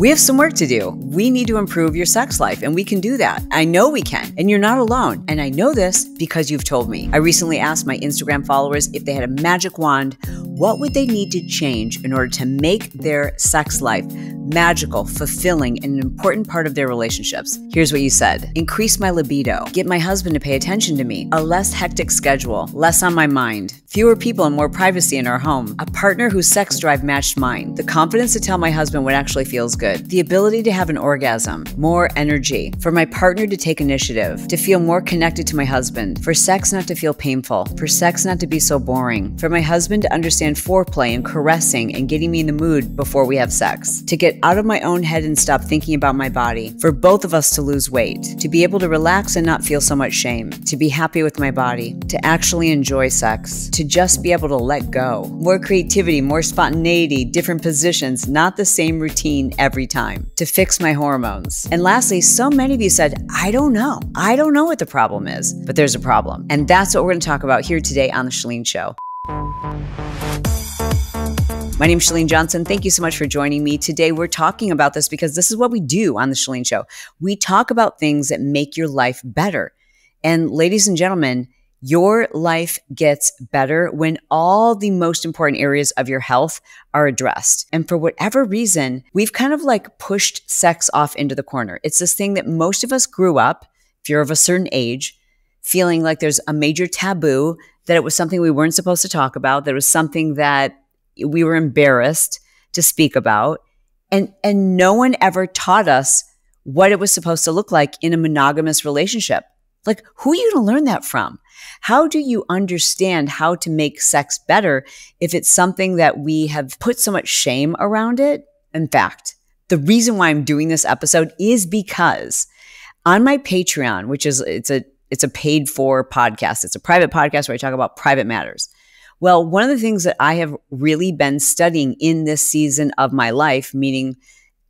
We have some work to do. We need to improve your sex life, and we can do that. I know we can, and you're not alone. And I know this because you've told me. I recently asked my Instagram followers if they had a magic wand, what would they need to change in order to make their sex life magical, fulfilling, and an important part of their relationships? Here's what you said. Increase my libido, get my husband to pay attention to me, a less hectic schedule, less on my mind, fewer people and more privacy in our home, a partner whose sex drive matched mine, the confidence to tell my husband what actually feels good, the ability to have an orgasm, more energy, for my partner to take initiative, to feel more connected to my husband, for sex not to feel painful, for sex not to be so boring, for my husband to understand foreplay and caressing and getting me in the mood before we have sex, to get out of my own head and stop thinking about my body, for both of us to lose weight, to be able to relax and not feel so much shame, to be happy with my body, to actually enjoy sex, to just be able to let go. More creativity, more spontaneity, different positions, not the same routine every time, to fix my hormones. And lastly, so many of you said, I don't know. I don't know what the problem is, but there's a problem. And that's what we're going to talk about here today on The Chalene Show. My name is Chalene Johnson. Thank you so much for joining me. Today, we're talking about this because this is what we do on The Chalene Show. We talk about things that make your life better. And ladies and gentlemen, your life gets better when all the most important areas of your health are addressed. And for whatever reason, we've kind of like pushed sex off into the corner. It's this thing that most of us grew up, if you're of a certain age, feeling like there's a major taboo, that it was something we weren't supposed to talk about, that it was something that we were embarrassed to speak about. And, and no one ever taught us what it was supposed to look like in a monogamous relationship. Like, who are you going to learn that from? How do you understand how to make sex better if it's something that we have put so much shame around it? In fact, the reason why I'm doing this episode is because on my Patreon, which is it's a it's a paid for podcast. It's a private podcast where I talk about private matters. Well, one of the things that I have really been studying in this season of my life, meaning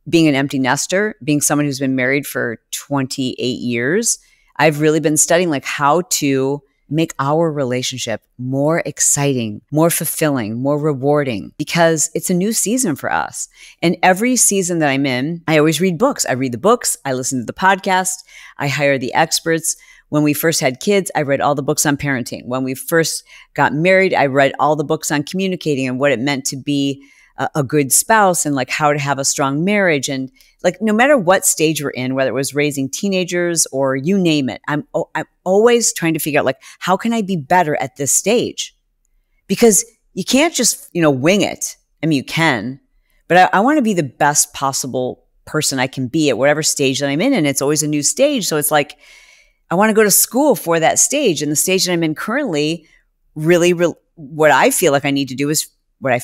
being an empty nester, being someone who's been married for 28 years, I've really been studying like how to make our relationship more exciting, more fulfilling, more rewarding because it's a new season for us. And every season that I'm in, I always read books. I read the books, I listen to the podcast, I hire the experts. When we first had kids, I read all the books on parenting. When we first got married, I read all the books on communicating and what it meant to be a, a good spouse and like how to have a strong marriage and like no matter what stage we're in, whether it was raising teenagers or you name it, I'm I'm always trying to figure out like how can I be better at this stage? Because you can't just, you know, wing it. I mean, you can, but I, I want to be the best possible person I can be at whatever stage that I'm in. And it's always a new stage. So it's like, I want to go to school for that stage. And the stage that I'm in currently, really, re- what I feel like I need to do is what I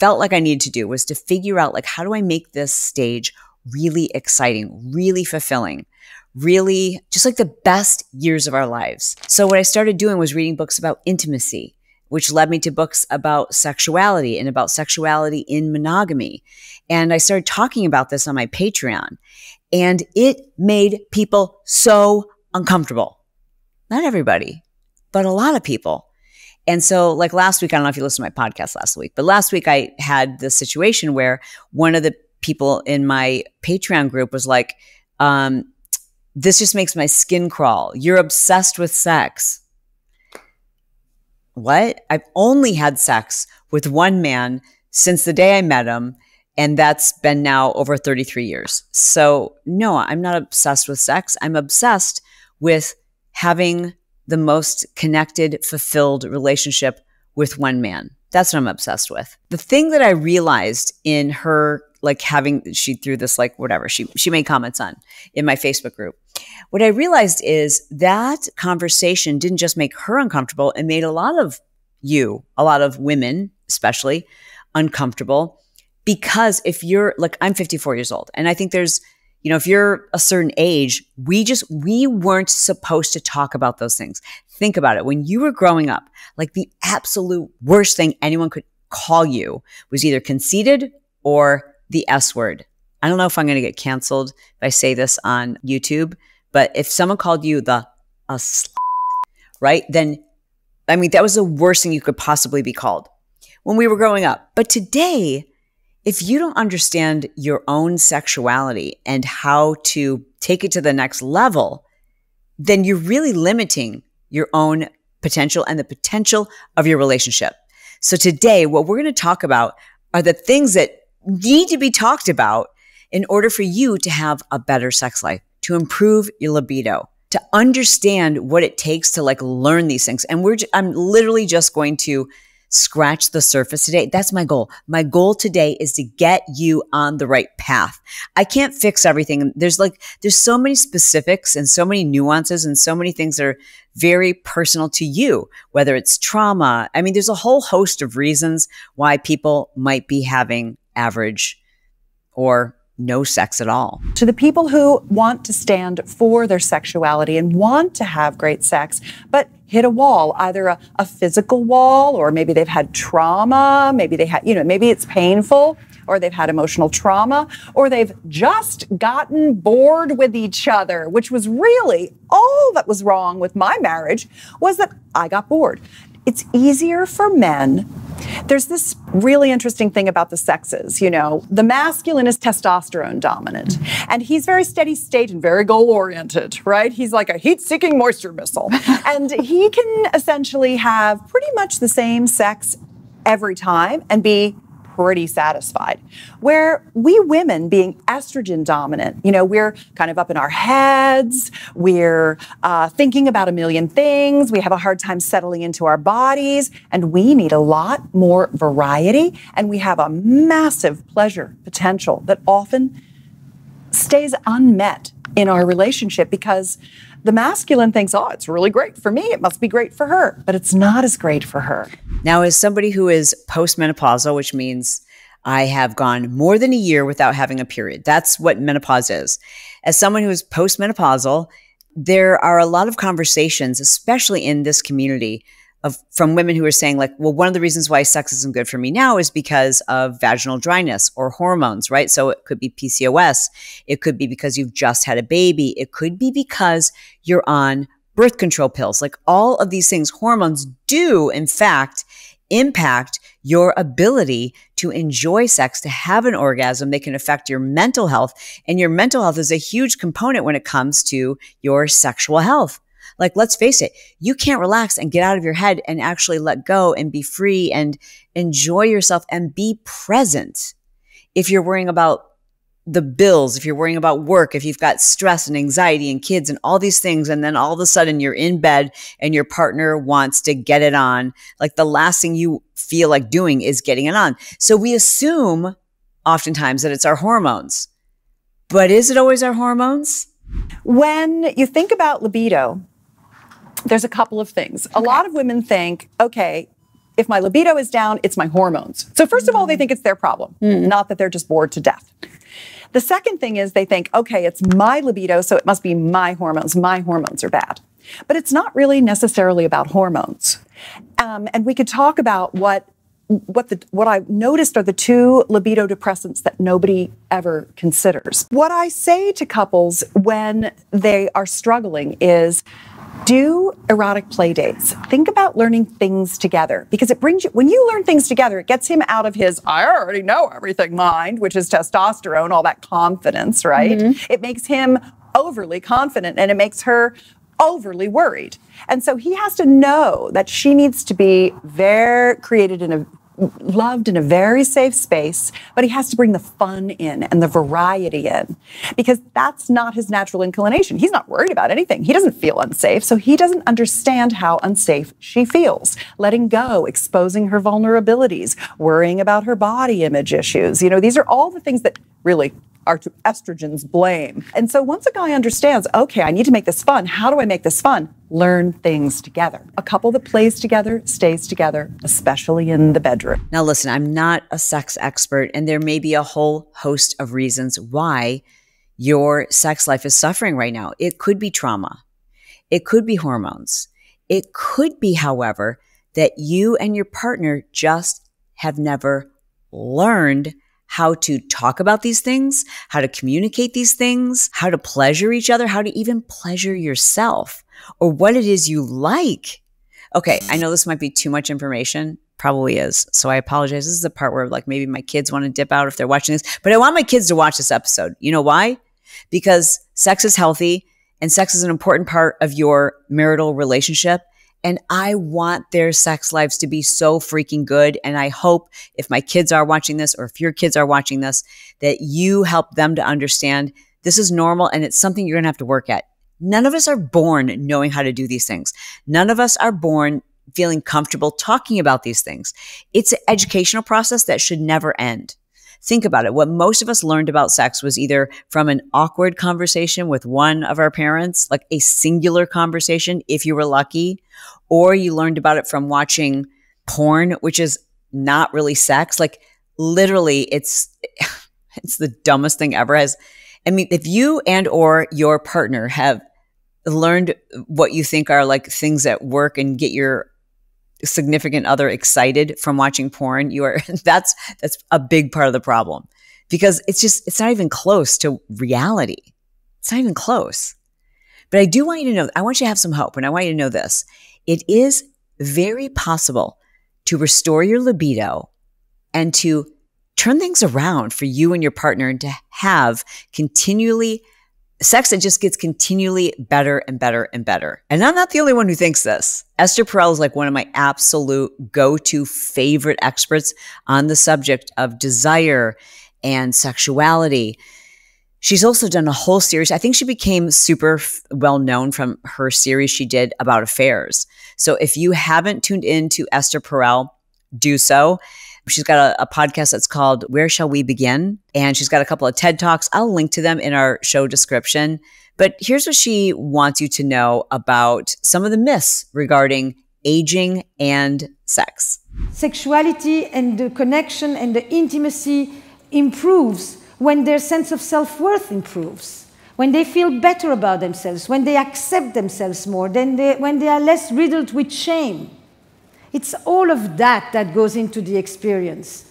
felt like I needed to do was to figure out like, how do I make this stage really exciting, really fulfilling, really just like the best years of our lives. So, what I started doing was reading books about intimacy, which led me to books about sexuality and about sexuality in monogamy. And I started talking about this on my Patreon, and it made people so uncomfortable. Not everybody, but a lot of people. And so, like last week, I don't know if you listened to my podcast last week, but last week I had the situation where one of the people in my Patreon group was like, um, this just makes my skin crawl. You're obsessed with sex. What? I've only had sex with one man since the day I met him. And that's been now over 33 years. So, no, I'm not obsessed with sex. I'm obsessed with having the most connected, fulfilled relationship with one man. That's what I'm obsessed with. The thing that I realized in her like having she threw this like whatever she she made comments on in my Facebook group. What I realized is that conversation didn't just make her uncomfortable, it made a lot of you, a lot of women especially uncomfortable because if you're like I'm 54 years old and I think there's you know if you're a certain age, we just we weren't supposed to talk about those things. Think about it. When you were growing up, like the absolute worst thing anyone could call you was either conceited or the S word. I don't know if I'm going to get canceled if I say this on YouTube, but if someone called you the a right, then I mean that was the worst thing you could possibly be called when we were growing up. But today, if you don't understand your own sexuality and how to take it to the next level, then you're really limiting your own potential and the potential of your relationship. So today, what we're going to talk about are the things that need to be talked about in order for you to have a better sex life, to improve your libido, to understand what it takes to like learn these things. And we're, I'm literally just going to scratch the surface today. That's my goal. My goal today is to get you on the right path. I can't fix everything. There's like, there's so many specifics and so many nuances and so many things that are very personal to you, whether it's trauma. I mean, there's a whole host of reasons why people might be having average or no sex at all. To the people who want to stand for their sexuality and want to have great sex, but hit a wall, either a, a, physical wall or maybe they've had trauma, maybe they had, you know, maybe it's painful or they've had emotional trauma or they've just gotten bored with each other, which was really all that was wrong with my marriage was that I got bored. It's easier for men there's this really interesting thing about the sexes. You know, the masculine is testosterone dominant, and he's very steady state and very goal oriented, right? He's like a heat seeking moisture missile. and he can essentially have pretty much the same sex every time and be pretty satisfied. Where we women, being estrogen dominant, you know, we're kind of up in our heads, we're uh, thinking about a million things, we have a hard time settling into our bodies, and we need a lot more variety, and we have a massive pleasure potential that often stays unmet in our relationship because the masculine thinks, oh, it's really great for me. It must be great for her. But it's not as great for her. Now, as somebody who is postmenopausal, which means I have gone more than a year without having a period, that's what menopause is. As someone who is postmenopausal, there are a lot of conversations, especially in this community, of from women who are saying like, well, one of the reasons why sex isn't good for me now is because of vaginal dryness or hormones, right? So it could be PCOS. It could be because you've just had a baby. It could be because you're on birth control pills. Like all of these things, hormones do in fact impact your ability to enjoy sex, to have an orgasm. They can affect your mental health and your mental health is a huge component when it comes to your sexual health. Like, let's face it, you can't relax and get out of your head and actually let go and be free and enjoy yourself and be present if you're worrying about the bills, if you're worrying about work, if you've got stress and anxiety and kids and all these things, and then all of a sudden you're in bed and your partner wants to get it on, like the last thing you feel like doing is getting it on. So we assume oftentimes that it's our hormones. But is it always our hormones? When you think about libido, there's a couple of things. Okay. A lot of women think, okay, if my libido is down, it's my hormones. So, first of all, they think it's their problem, mm. not that they're just bored to death. The second thing is they think, okay, it's my libido, so it must be my hormones. My hormones are bad. But it's not really necessarily about hormones. Um, and we could talk about what what the what I noticed are the two libido depressants that nobody ever considers. What I say to couples when they are struggling is do erotic play dates. Think about learning things together because it brings you, when you learn things together, it gets him out of his, I already know everything mind, which is testosterone, all that confidence, right? Mm-hmm. It makes him overly confident and it makes her overly worried. And so he has to know that she needs to be very created in a loved in a very safe space, but he has to bring the fun in and the variety in because that's not his natural inclination. He's not worried about anything. He doesn't feel unsafe, so he doesn't understand how unsafe she feels. Letting go, exposing her vulnerabilities, worrying about her body image issues. You know, these are all the things that really are to estrogen's blame. And so once a guy understands, okay, I need to make this fun, how do I make this fun? Learn things together. A couple that plays together stays together, especially in the bedroom. Now, listen, I'm not a sex expert, and there may be a whole host of reasons why your sex life is suffering right now. It could be trauma, it could be hormones. It could be, however, that you and your partner just have never learned how to talk about these things, how to communicate these things, how to pleasure each other, how to even pleasure yourself, or what it is you like. Okay, I know this might be too much information, probably is. So I apologize. This is the part where like maybe my kids want to dip out if they're watching this, but I want my kids to watch this episode. You know why? Because sex is healthy and sex is an important part of your marital relationship. And I want their sex lives to be so freaking good. And I hope if my kids are watching this or if your kids are watching this, that you help them to understand this is normal and it's something you're going to have to work at. None of us are born knowing how to do these things. None of us are born feeling comfortable talking about these things. It's an educational process that should never end. Think about it. What most of us learned about sex was either from an awkward conversation with one of our parents, like a singular conversation, if you were lucky, or you learned about it from watching porn, which is not really sex. Like literally, it's, it's the dumbest thing ever. Has, I mean, if you and or your partner have learned what you think are like things that work and get your significant other excited from watching porn, you are that's that's a big part of the problem because it's just it's not even close to reality. It's not even close. But I do want you to know, I want you to have some hope and I want you to know this. It is very possible to restore your libido and to turn things around for you and your partner and to have continually sex that just gets continually better and better and better. And I'm not the only one who thinks this. Esther Perel is like one of my absolute go to favorite experts on the subject of desire and sexuality. She's also done a whole series. I think she became super well known from her series she did about affairs. So if you haven't tuned in to Esther Perel, do so. She's got a, a, podcast that's called Where Shall We Begin? And she's got a couple of TED Talks. I'll link to them in our show description. But here's what she wants you to know about some of the myths regarding aging and sex. Sexuality and the connection and the intimacy improves when their sense of self worth improves, when they feel better about themselves, when they accept themselves more, then they, when they are less riddled with shame. It's all of that that goes into the experience.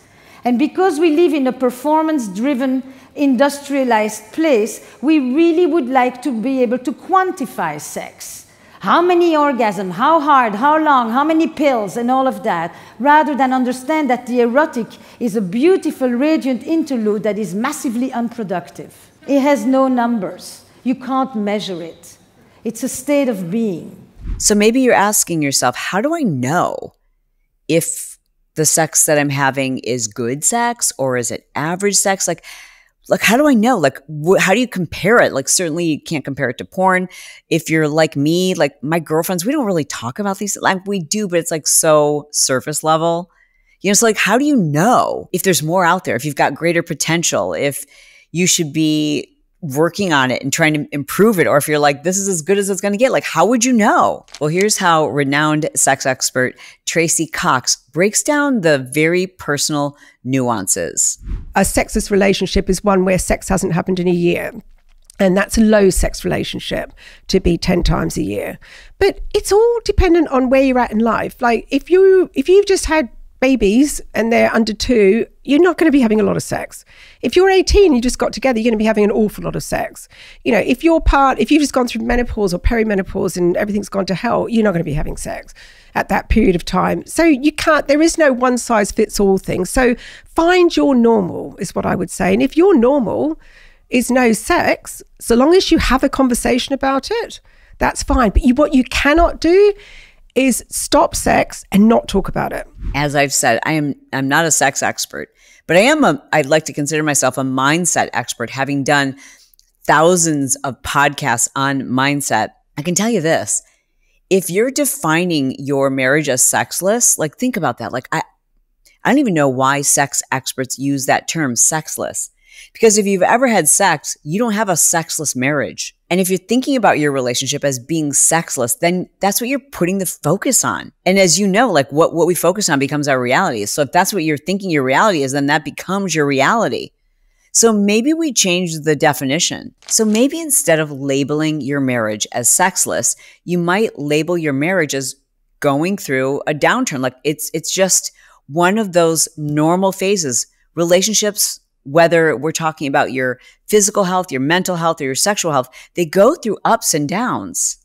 And because we live in a performance driven, industrialized place, we really would like to be able to quantify sex. How many orgasms, how hard, how long, how many pills, and all of that, rather than understand that the erotic is a beautiful, radiant interlude that is massively unproductive. It has no numbers. You can't measure it. It's a state of being. So maybe you're asking yourself, how do I know if the sex that I'm having is good sex or is it average sex? Like, like how do I know? Like, how do you compare it? Like, certainly you can't compare it to porn. If you're like me, like my girlfriends, we don't really talk about these. Like we do, but it's like so surface level. You know, so like, how do you know if there's more out there? If you've got greater potential? If you should be working on it and trying to improve it or if you're like this is as good as it's going to get like how would you know? Well here's how renowned sex expert tracy cox breaks down the very personal nuances. A sexless relationship is one where sex hasn't happened in a year and that's a low sex relationship to be 10 times a year. But it's all dependent on where you're at in life. Like if you if you've just had babies and they're under two, you're not going to be having a lot of sex. If you're 18, you just got together, you're going to be having an awful lot of sex. You know, if you're part, if you've just gone through menopause or perimenopause and everything's gone to hell, you're not going to be having sex at that period of time. So you can't, there is no one size fits all thing. So find your normal, is what I would say. And if your normal is no sex, so long as you have a conversation about it, that's fine. But you, what you cannot do is stop sex and not talk about it. As I've said, I am I'm not a sex expert, but I am a I'd like to consider myself a mindset expert having done thousands of podcasts on mindset. I can tell you this. If you're defining your marriage as sexless, like think about that. Like I I don't even know why sex experts use that term sexless. Because if you've ever had sex, you don't have a sexless marriage. And if you're thinking about your relationship as being sexless, then that's what you're putting the focus on. And as you know, like what, what we focus on becomes our reality. So if that's what you're thinking your reality is, then that becomes your reality. So maybe we change the definition. So maybe instead of labeling your marriage as sexless, you might label your marriage as going through a downturn. Like it's it's just one of those normal phases. Relationships whether we're talking about your physical health, your mental health, or your sexual health, they go through ups and downs.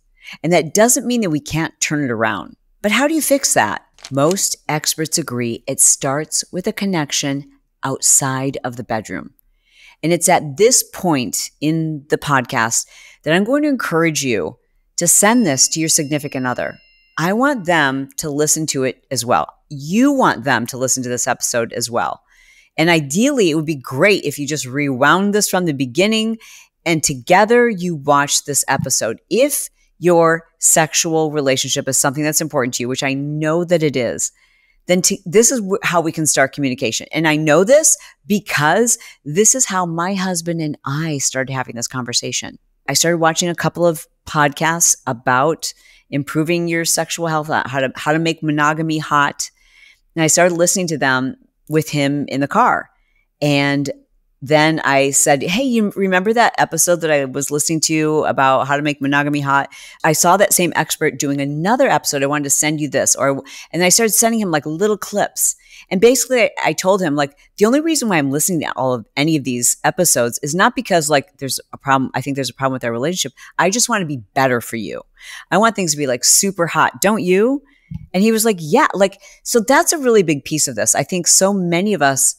And that doesn't mean that we can't turn it around. But how do you fix that? Most experts agree it starts with a connection outside of the bedroom. And it's at this point in the podcast that I'm going to encourage you to send this to your significant other. I want them to listen to it as well. You want them to listen to this episode as well. And ideally, it would be great if you just rewound this from the beginning and together you watch this episode. If your sexual relationship is something that's important to you, which I know that it is, then to, this is how we can start communication. And I know this because this is how my husband and I started having this conversation. I started watching a couple of podcasts about improving your sexual health, how to how to make monogamy hot. And I started listening to them with him in the car. And then I said, Hey, you remember that episode that I was listening to about how to make monogamy hot? I saw that same expert doing another episode. I wanted to send you this. Or, and I started sending him like little clips. And basically, I, I told him, like, the only reason why I'm listening to all of any of these episodes is not because, like, there's a problem. I think there's a problem with our relationship. I just want to be better for you. I want things to be like super hot. Don't you? And he was like, Yeah. Like, so that's a really big piece of this. I think so many of us,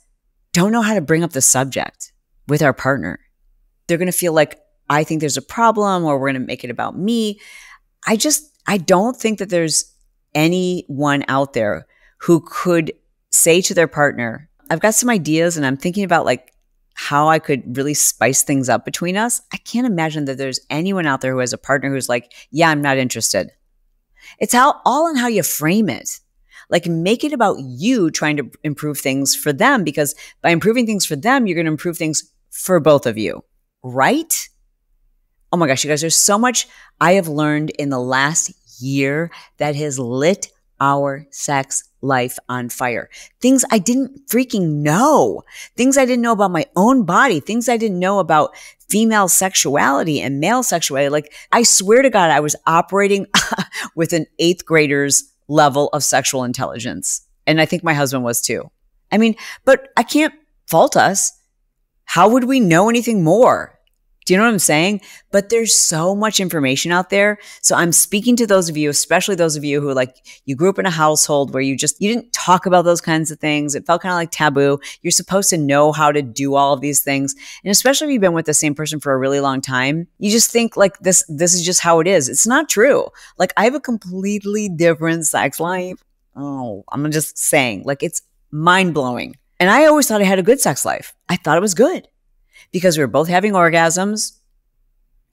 don't know how to bring up the subject with our partner. They're going to feel like, I think there's a problem or we're going to make it about me. I just, I don't think that there's anyone out there who could say to their partner, I've got some ideas and I'm thinking about like how I could really spice things up between us. I can't imagine that there's anyone out there who has a partner who's like, yeah, I'm not interested. It's how all in how you frame it. Like make it about you trying to improve things for them because by improving things for them, you're going to improve things for both of you, right? Oh my gosh, you guys, there's so much I have learned in the last year that has lit our sex life on fire. Things I didn't freaking know. Things I didn't know about my own body. Things I didn't know about female sexuality and male sexuality. Like I swear to God, I was operating with an eighth grader's level of sexual intelligence. And I think my husband was too. I mean, but I can't fault us. How would we know anything more? Do you know what I'm saying? But there's so much information out there. So I'm speaking to those of you, especially those of you who like you grew up in a household where you just you didn't talk about those kinds of things. It felt kind of like taboo. You're supposed to know how to do all of these things. And especially if you've been with the same person for a really long time, you just think like this this is just how it is. It's not true. Like I have a completely different sex life. Oh, I'm just saying, like it's mind-blowing. And I always thought I had a good sex life. I thought it was good because we were both having orgasms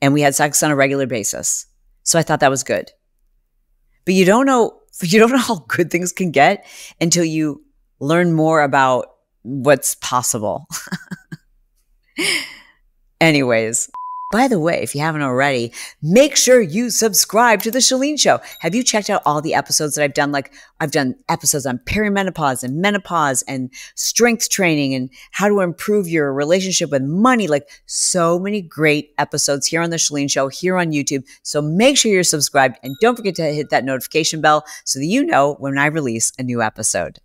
and we had sex on a regular basis. So I thought that was good. But you don't know you don't know how good things can get until you learn more about what's possible. Anyways, by the way, if you haven't already, make sure you subscribe to The Chalene Show. Have you checked out all the episodes that I've done? Like, I've done episodes on perimenopause and menopause and strength training and how to improve your relationship with money. Like, so many great episodes here on The Chalene Show, here on YouTube. So make sure you're subscribed and don't forget to hit that notification bell so that you know when I release a new episode.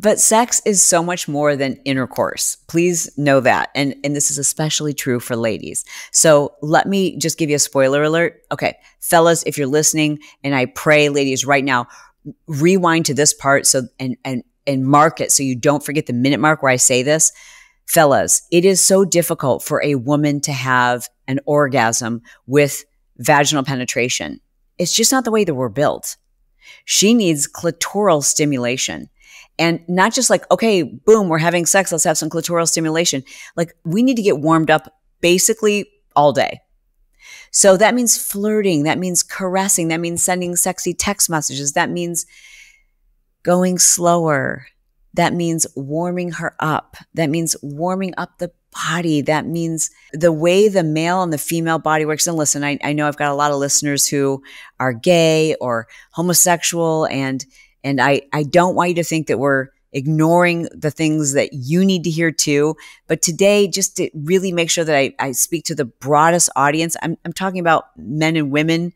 But sex is so much more than intercourse. Please know that. And, and this is especially true for ladies. So let me just give you a spoiler alert. Okay. Fellas, if you're listening, and I pray, ladies, right now, rewind to this part so and and and mark it so you don't forget the minute mark where I say this. Fellas, it is so difficult for a woman to have an orgasm with vaginal penetration. It's just not the way that we're built. She needs clitoral stimulation. And not just like, okay, boom, we're having sex. Let's have some clitoral stimulation. Like we need to get warmed up basically all day. So that means flirting. That means caressing. That means sending sexy text messages. That means going slower. That means warming her up. That means warming up the body. That means the way the male and the female body works. And listen, I, I know I've got a lot of listeners who are gay or homosexual and and I, I don't want you to think that we're ignoring the things that you need to hear too. But today, just to really make sure that I, I speak to the broadest audience, I'm, I'm talking about men and women.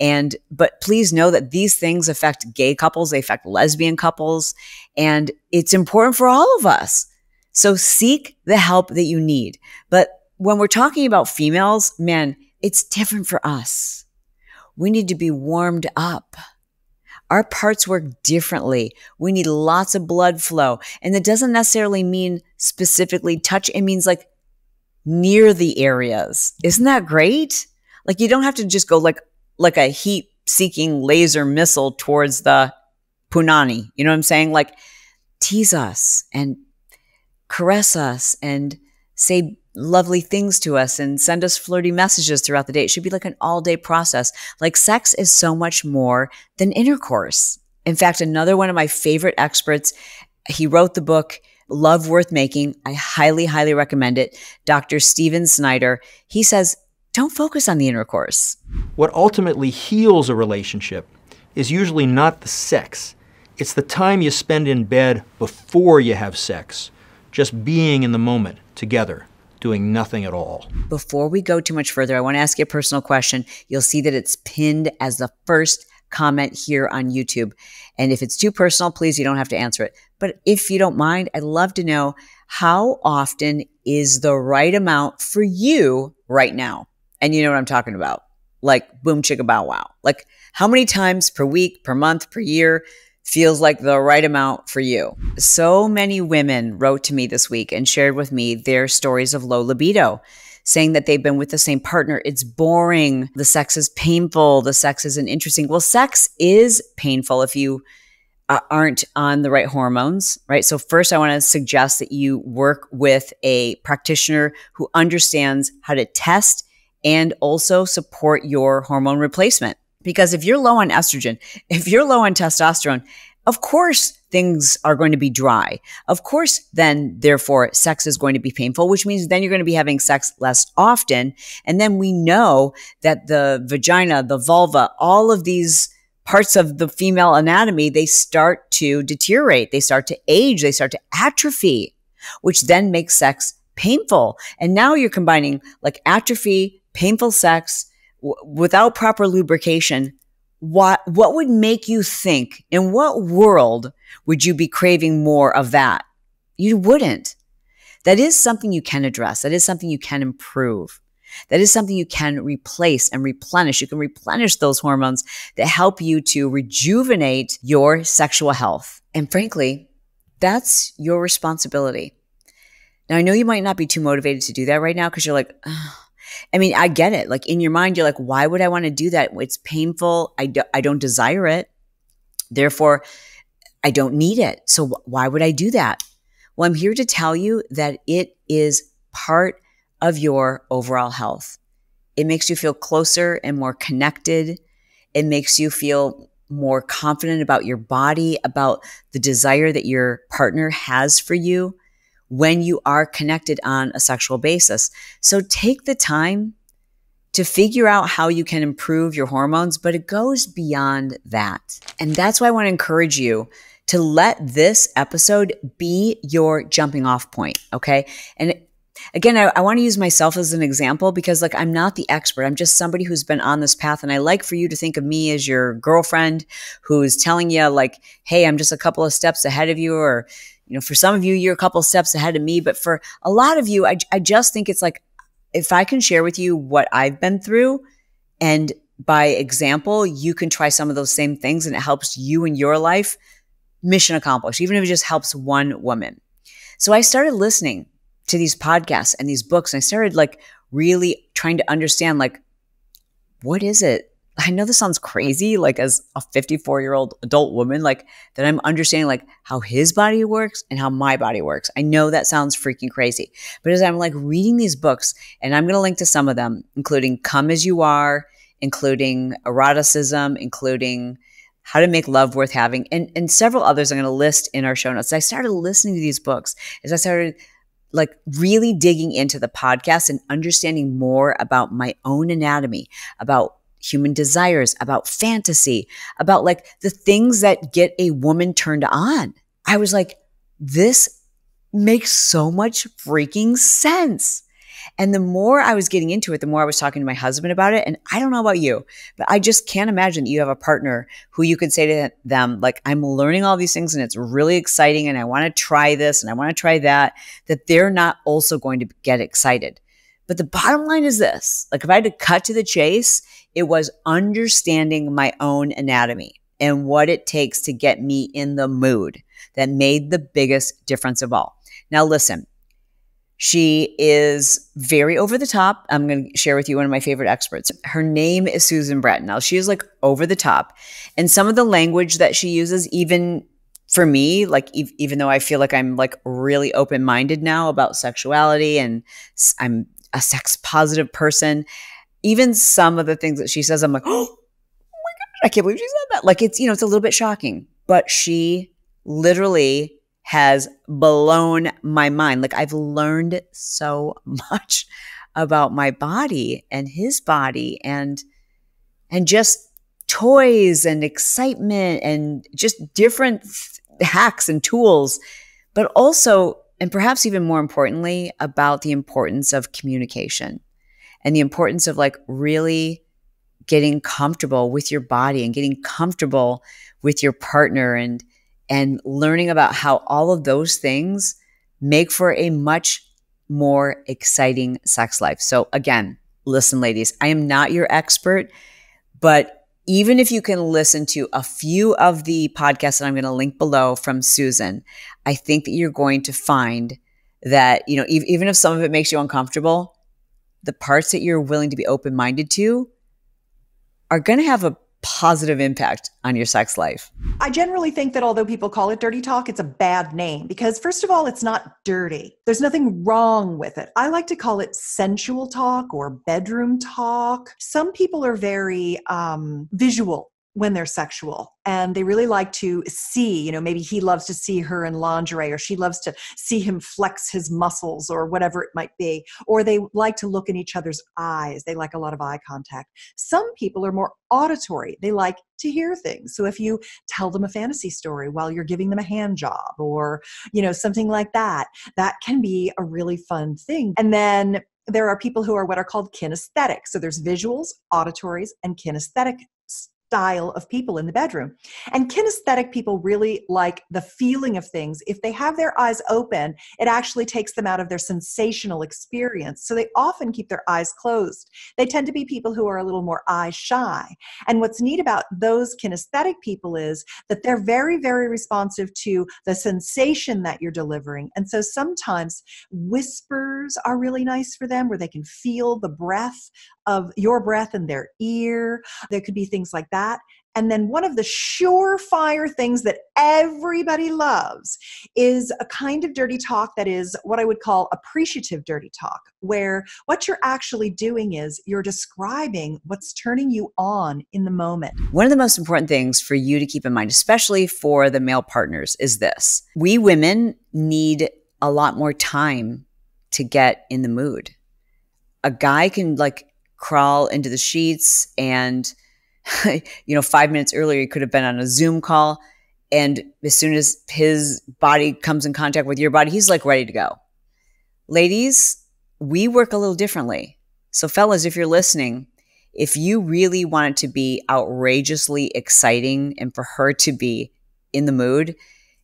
And, but please know that these things affect gay couples, they affect lesbian couples, and it's important for all of us. So seek the help that you need. But when we're talking about females, man, it's different for us. We need to be warmed up Our parts work differently. We need lots of blood flow. And that doesn't necessarily mean specifically touch. It means like near the areas. Isn't that great? Like you don't have to just go like, like a heat seeking laser missile towards the punani. You know what I'm saying? Like tease us and caress us and say lovely things to us and send us flirty messages throughout the day. It should be like an all day process. Like sex is so much more than intercourse. In fact, another one of my favorite experts, he wrote the book Love Worth Making. I highly, highly recommend it. Dr. Stephen Snyder. He says, don't focus on the intercourse. What ultimately heals a relationship is usually not the sex. It's the time you spend in bed before you have sex, just being in the moment together doing nothing at all. Before we go too much further, I want to ask you a personal question. You'll see that it's pinned as the first comment here on YouTube. And if it's too personal, please, you don't have to answer it. But if you don't mind, I'd love to know how often is the right amount for you right now? And you know what I'm talking about. Like boom chicka bow wow. Like how many times per week, per month, per year feels like the right amount for you. So many women wrote to me this week and shared with me their stories of low libido, saying that they've been with the same partner. It's boring. The sex is painful. The sex isn't interesting. Well, sex is painful if you uh, aren't on the right hormones, right? So, first, I want to suggest that you work with a practitioner who understands how to test and also support your hormone replacement. Because if you're low on estrogen, if you're low on testosterone, of course things are going to be dry. Of course, then therefore sex is going to be painful, which means then you're going to be having sex less often. And then we know that the vagina, the vulva, all of these parts of the female anatomy, they start to deteriorate. They start to age. They start to atrophy, which then makes sex painful. And now you're combining like atrophy, painful sex, without proper lubrication, what what would make you think in what world would you be craving more of that? You wouldn't. That is something you can address. That is something you can improve. That is something you can replace and replenish. You can replenish those hormones that help you to rejuvenate your sexual health. And frankly, that's your responsibility. Now, I know you might not be too motivated to do that right now because you're like, I mean, I get it. Like in your mind, you're like, why would I want to do that? It's painful. I, do, I don't desire it. Therefore, I don't need it. So why would I do that? Well, I'm here to tell you that it is part of your overall health. It makes you feel closer and more connected. It makes you feel more confident about your body, about the desire that your partner has for you when you are connected on a sexual basis. So take the time to figure out how you can improve your hormones, but it goes beyond that. And that's why I want to encourage you to let this episode be your jumping off point. Okay. And again, I, I, want to use myself as an example because like I'm not the expert. I'm just somebody who's been on this path. And I like for you to think of me as your girlfriend who's telling you like, Hey, I'm just a couple of steps ahead of you or, you know, for some of you, you're a couple steps ahead of me, but for a lot of you, I, I just think it's like, if I can share with you what I've been through and by example, you can try some of those same things and it helps you in your life, mission accomplished, even if it just helps one woman. So I started listening to these podcasts and these books and I started like really trying to understand like, what is it I know this sounds crazy, like as a 54 year old adult woman, like that I'm understanding like how his body works and how my body works. I know that sounds freaking crazy, but as I'm like reading these books, and I'm going to link to some of them, including Come As You Are, including Eroticism, including How to Make Love Worth Having, and, and several others I'm going to list in our show notes. I started listening to these books as I started like really digging into the podcast and understanding more about my own anatomy, about human desires, about fantasy, about like the things that get a woman turned on. I was like, this makes so much freaking sense. And the more I was getting into it, the more I was talking to my husband about it. And I don't know about you, but I just can't imagine that you have a partner who you could say to them, like, I'm learning all these things and it's really exciting and I want to try this and I want to try that, that they're not also going to get excited. But the bottom line is this like, if I had to cut to the chase, it was understanding my own anatomy. and what it takes to get me in the mood that made the biggest difference of all. Now, listen, she is very over the top. I'm going to share with you one of my favorite experts. Her name is Susan Bratton. Now, she is like over the top. And some of the language that she uses, even for me, like e- even though I feel like I'm like really open minded now about sexuality and I'm a sex positive person, even some of the things that she says, I'm like, oh, my God, I can't believe she said that. Like it's, you know, it's a little bit shocking, but she literally has blown my mind. Like I've learned so much about my body and his body and and just toys and excitement and just different hacks and tools, but also and perhaps even more importantly about the importance of communication and the importance of like really getting comfortable with your body and getting comfortable with your partner and and learning about how all of those things make for a much more exciting sex life. So, again, listen, ladies, I am not your expert, but even if you can listen to a few of the podcasts that I'm going to link below from Susan, I think that you're going to find that, you know, even if some of it makes you uncomfortable, the parts that you're willing to be open minded to are going to have a positive impact on your sex life? I generally think that although people call it dirty talk, it's a bad name because, first of all, it's not dirty. There's nothing wrong with it. I like to call it sensual talk or bedroom talk. Some people are very um, visual when they're sexual and they really like to see you know maybe he loves to see her in lingerie or she loves to see him flex his muscles or whatever it might be or they like to look in each other's eyes. They like a lot of eye contact. Some people are more auditory. They like to hear things. So if you tell them a fantasy story while you're giving them a hand job or you know something like that that can be a really fun thing. And then there are people who are what are called kinesthetic. So there's visuals, auditories, and kinesthetic style of people in the bedroom. And kinesthetic people really like the feeling of things. If they have their eyes open, it actually takes them out of their sensational experience. So they often keep their eyes closed. They tend to be people who are a little more eye shy. And what's neat about those kinesthetic people is that they're very, very responsive to the sensation that you're delivering. And so sometimes whispers are really nice for them where they can feel the breath of your breath in their ear. There could be things like that. And then one of the surefire things that everybody loves is a kind of dirty talk that is what I would call appreciative dirty talk, where what you're actually doing is you're describing what's turning you on in the moment. One of the most important things for you to keep in mind, especially for the male partners, is this we women need a lot more time to get in the mood. A guy can like crawl into the sheets and you know 5 minutes earlier he could have been on a Zoom call and as soon as his body comes in contact with your body he's like ready to go. Ladies, we work a little differently. So fellas, if you're listening, if you really want it to be outrageously exciting and for her to be in the mood,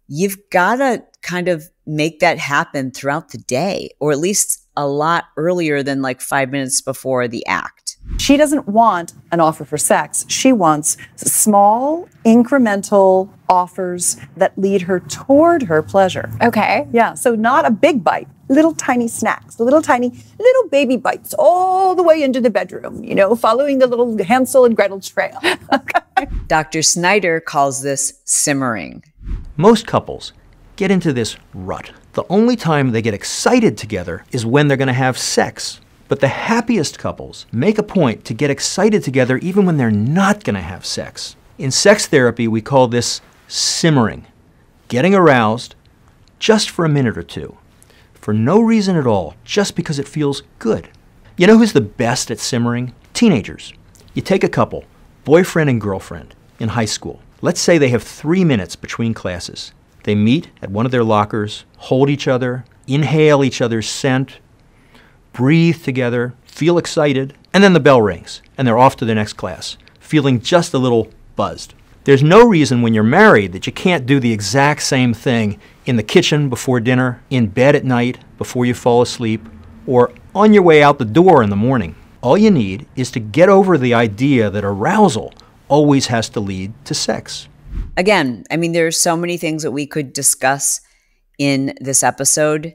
you've got to kind of make that happen throughout the day or at least a lot earlier than like five minutes before the act. She doesn't want an offer for sex. She wants small, incremental offers that lead her toward her pleasure. Okay. Yeah. So, not a big bite, little tiny snacks, little tiny, little baby bites all the way into the bedroom, you know, following the little Hansel and Gretel trail. okay. Dr. Snyder calls this simmering. Most couples get into this rut. The only time they get excited together is when they're going to have sex. But the happiest couples make a point to get excited together even when they're not going to have sex. In sex therapy, we call this simmering, getting aroused just for a minute or two, for no reason at all, just because it feels good. You know who's the best at simmering? Teenagers. You take a couple, boyfriend and girlfriend, in high school. Let's say they have three minutes between classes. They meet at one of their lockers, hold each other, inhale each other's scent, breathe together, feel excited, and then the bell rings and they're off to the next class, feeling just a little buzzed. There's no reason when you're married that you can't do the exact same thing in the kitchen before dinner, in bed at night before you fall asleep, or on your way out the door in the morning. All you need is to get over the idea that arousal always has to lead to sex. Again, I mean, there are so many things that we could discuss in this episode.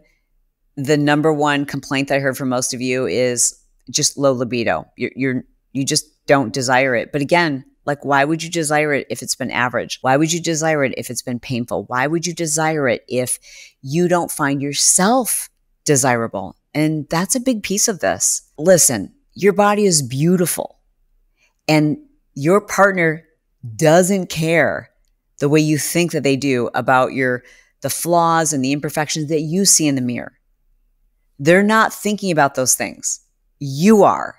The number one complaint that I heard from most of you is just low libido. You're, you're you just don't desire it. But again, like, why would you desire it if it's been average? Why would you desire it if it's been painful? Why would you desire it if you don't find yourself desirable? And that's a big piece of this. Listen, your body is beautiful and your partner doesn't care the way you think that they do about your the flaws and the imperfections that you see in the mirror. They're not thinking about those things. You are.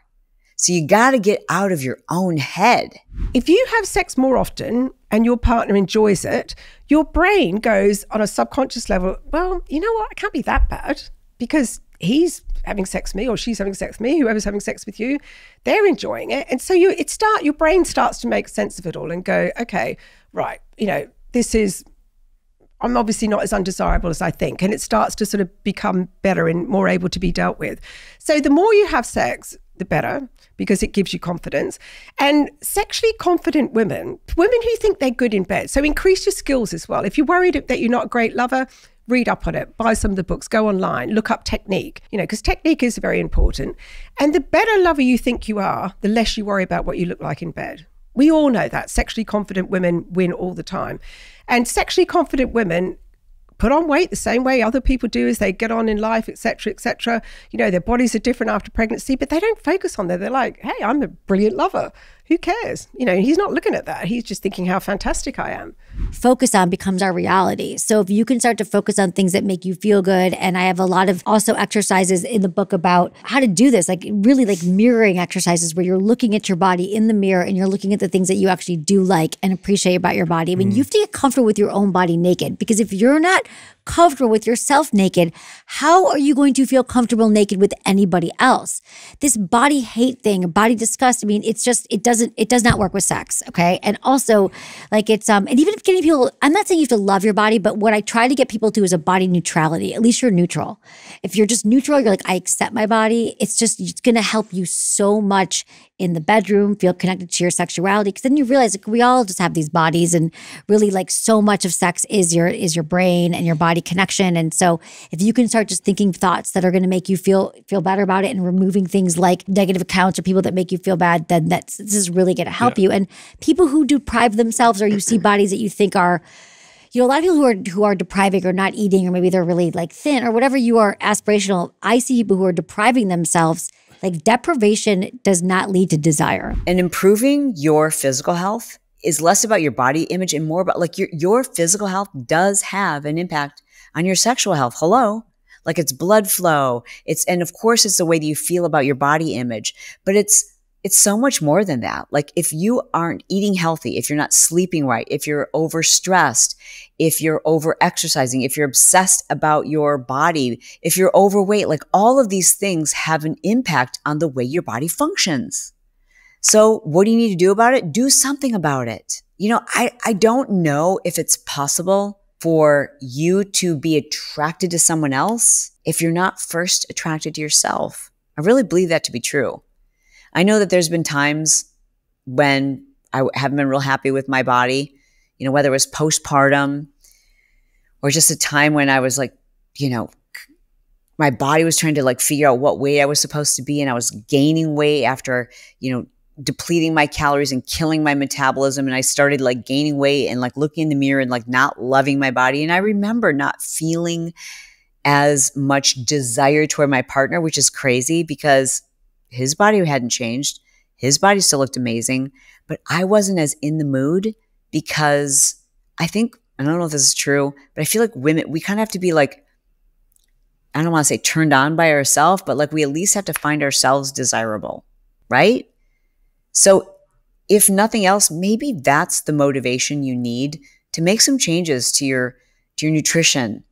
So you got to get out of your own head. If you have sex more often and your partner enjoys it, your brain goes on a subconscious level, well, you know what? It can't be that bad because he's having sex with me or she's having sex with me, whoever's having sex with you, they're enjoying it. And so you it start your brain starts to make sense of it all and go, okay, right, you know, this is I'm obviously not as undesirable as I think. And it starts to sort of become better and more able to be dealt with. So the more you have sex, the better because it gives you confidence. And sexually confident women, women who think they're good in bed, so increase your skills as well. If you're worried that you're not a great lover, read up on it, buy some of the books, go online, look up technique, you know, because technique is very important. And the better lover you think you are, the less you worry about what you look like in bed. We all know that sexually confident women win all the time. And sexually confident women put on weight the same way other people do as they get on in life, etc., etc. You know, their bodies are different after pregnancy, but they don't focus on that. They're like, hey, I'm a brilliant lover. Who cares? You know, he's not looking at that. He's just thinking how fantastic I am focus on becomes our reality. So if you can start to focus on things that make you feel good, and I have a lot of also exercises in the book about how to do this, like really like mirroring exercises where you're looking at your body in the mirror and you're looking at the things that you actually do like and appreciate about your body. I mean, mm. you have to get comfortable with your own body naked because if you're not comfortable with yourself naked, how are you going to feel comfortable naked with anybody else? This body hate thing, body disgust, I mean, it's just, it doesn't, it does not work with sex. Okay. And also, like, it's, um, and even if getting people, I'm not saying you have to love your body, but what I try to get people to is a body neutrality. At least you're neutral. If you're just neutral, you're like, I accept my body. It's just, it's going to help you so much in the bedroom, feel connected to your sexuality. Because then you realize like, we all just have these bodies, and really, like so much of sex is your is your brain and your body connection. And so, if you can start just thinking thoughts that are going to make you feel feel better about it, and removing things like negative accounts or people that make you feel bad, then that's this is really going to help yeah. you. And people who deprive themselves, or you see bodies that you think are you know, a lot of people who are who are depriving or not eating, or maybe they're really like thin or whatever you are aspirational. I see people who are depriving themselves like deprivation does not lead to desire. And improving your physical health is less about your body image and more about like your your physical health does have an impact on your sexual health. Hello. Like it's blood flow. It's and of course it's the way that you feel about your body image, but it's it's so much more than that. Like if you aren't eating healthy, if you're not sleeping right, if you're overstressed, if you're over exercising, if you're obsessed about your body, if you're overweight, like all of these things have an impact on the way your body functions. So what do you need to do about it? Do something about it. You know, I, I don't know if it's possible for you to be attracted to someone else if you're not first attracted to yourself. I really believe that to be true. I know that there's been times when I haven't been real happy with my body, you know, whether it was postpartum or just a time when I was like, you know, my body was trying to like figure out what weight I was supposed to be and I was gaining weight after, you know, depleting my calories and killing my metabolism and I started like gaining weight and like looking in the mirror and like not loving my body. And I remember not feeling as much desire toward my partner, which is crazy because his body hadn't changed. His body still looked amazing, but I wasn't as in the mood because I think, I don't know if this is true, but I feel like women, we kind of have to be like, I don't want to say turned on by ourselves, but like we at least have to find ourselves desirable, right? So, if nothing else, maybe that's the motivation you need to make some changes to your to your nutrition,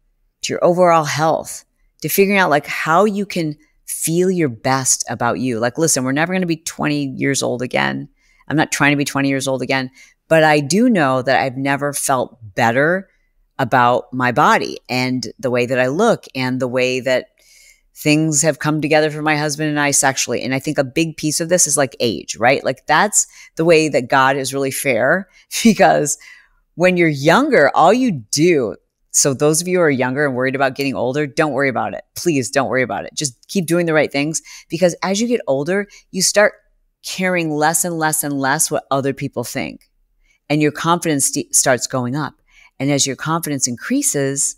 to your overall health, to figuring out like how you can feel your best about you. Like, listen, we're never going to be 20 years old again. I'm not trying to be 20 years old again, but I do know that I've never felt better about my body and the way that I look and the way that things have come together for my husband and I sexually. And I think a big piece of this is like age, right? Like that's the way that God is really fair because when you're younger, all you do, so those of you who are younger and worried about getting older, don't worry about it. Please don't worry about it. Just keep doing the right things because as you get older, you start caring less and less and less what other people think. And your confidence st- starts going up. And as your confidence increases,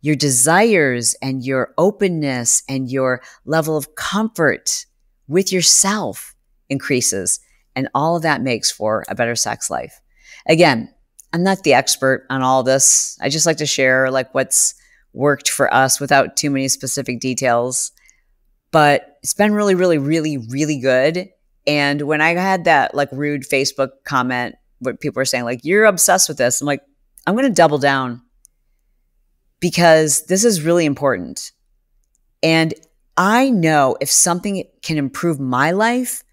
your desires and your openness and your level of comfort with yourself increases. And all of that makes for a better sex life. Again, I'm not the expert on all this. I just like to share like what's worked for us without too many specific details. But it's been really, really, really, really good. And when I had that like rude Facebook comment where people were saying, like, you're obsessed with this, I'm like, I'm going to double down because this is really important. And I know if something can improve my life,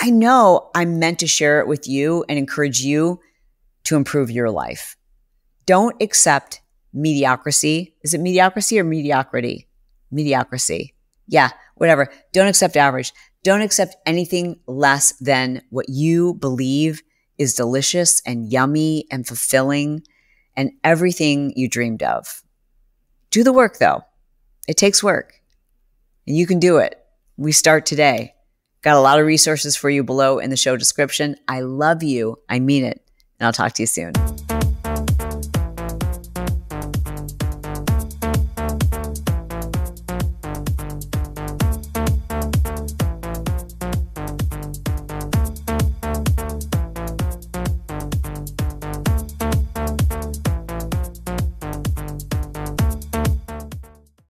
I know I'm meant to share it with you and encourage you to improve your life. Don't accept mediocrity. Is it mediocrity or mediocrity? Mediocrity. Yeah, whatever. Don't accept average. Don't accept anything less than what you believe is delicious and yummy and fulfilling and everything you dreamed of. Do the work though. It takes work and you can do it. We start today. Got a lot of resources for you below in the show description. I love you. I mean it. And I'll talk to you soon.